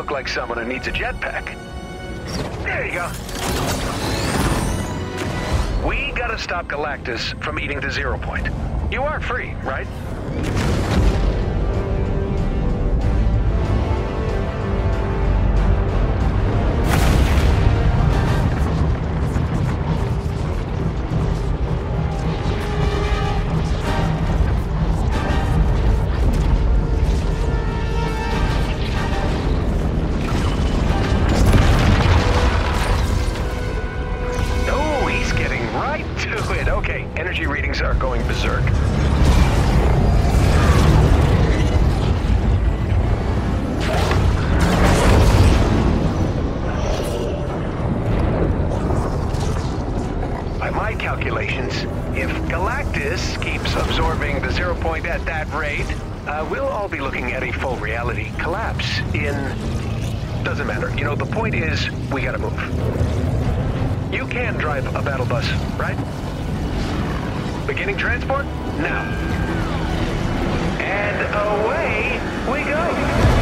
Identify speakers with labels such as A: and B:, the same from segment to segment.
A: look like someone who needs a jetpack. There you go. We gotta stop Galactus from eating the zero point. You are free, right? Calculations, if Galactus keeps absorbing the zero point at that rate, uh, we'll all be looking at a full reality collapse in... Doesn't matter. You know, the point is, we gotta move. You can drive a battle bus, right? Beginning transport? Now. And away we go.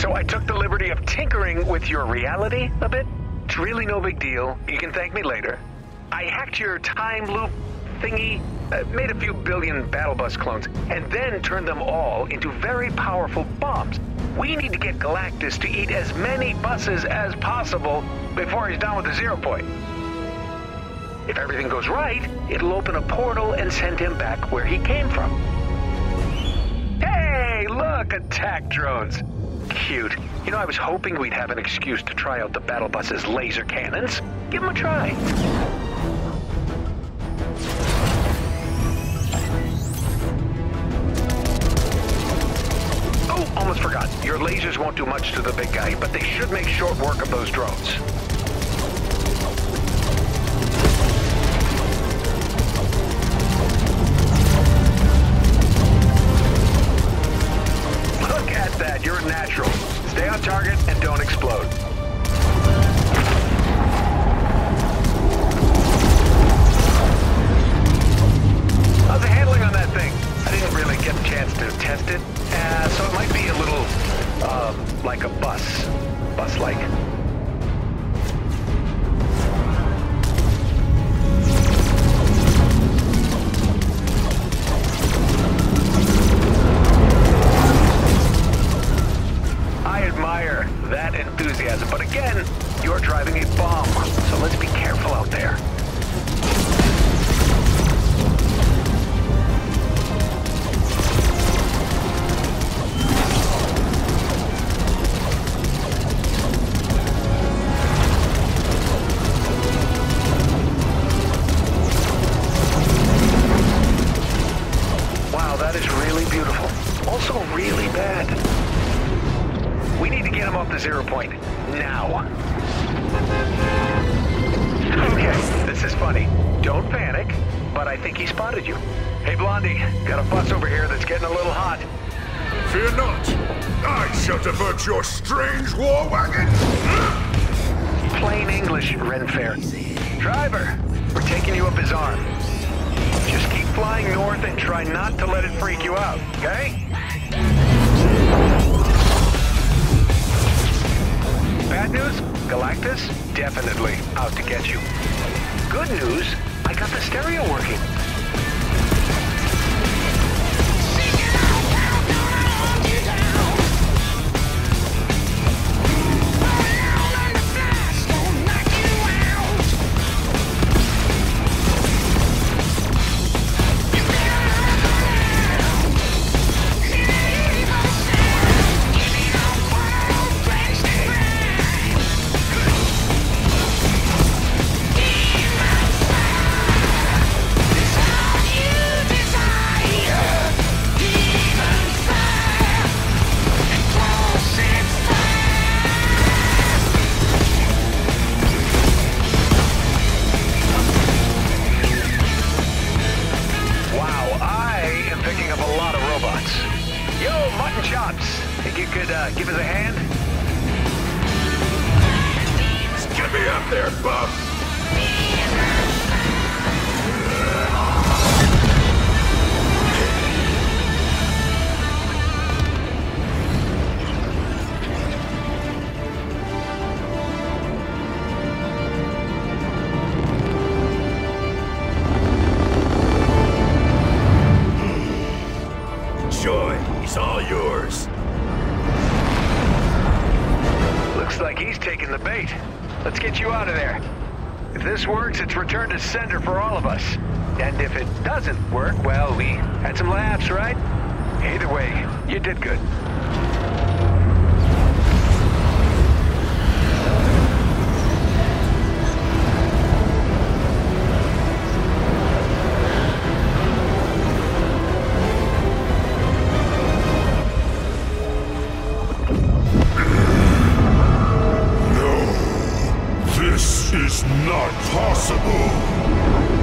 A: So I took the liberty of tinkering with your reality a bit. It's really no big deal. You can thank me later. I hacked your time loop thingy, uh, made a few billion battle bus clones, and then turned them all into very powerful bombs. We need to get Galactus to eat as many buses as possible before he's done with the zero point. If everything goes right, it'll open a portal and send him back where he came from. Hey, look, attack drones. Cute. You know, I was hoping we'd have an excuse to try out the battle bus's laser cannons. Give them a try. Oh, almost forgot. Your lasers won't do much to the big guy, but they should make short work of those drones. Natural. Stay on target and don't explode. Now. Okay, this is funny. Don't panic, but I think he spotted you. Hey, Blondie, got a bus over here that's getting a little hot.
B: Fear not. I shall divert your strange war wagon.
A: Plain English, Renfair. Driver, we're taking you up his arm. Just keep flying north and try not to let it freak you out, okay? Bad news? Galactus? Definitely out to get you. Good news? I got the stereo working. Give us a hand?
B: Get me up there, Buff! Joy, he's all yours.
A: Looks like he's taking the bait. Let's get you out of there. If this works, it's return to sender for all of us. And if it doesn't work, well, we had some laughs, right? Either way, you did good.
B: It's not possible!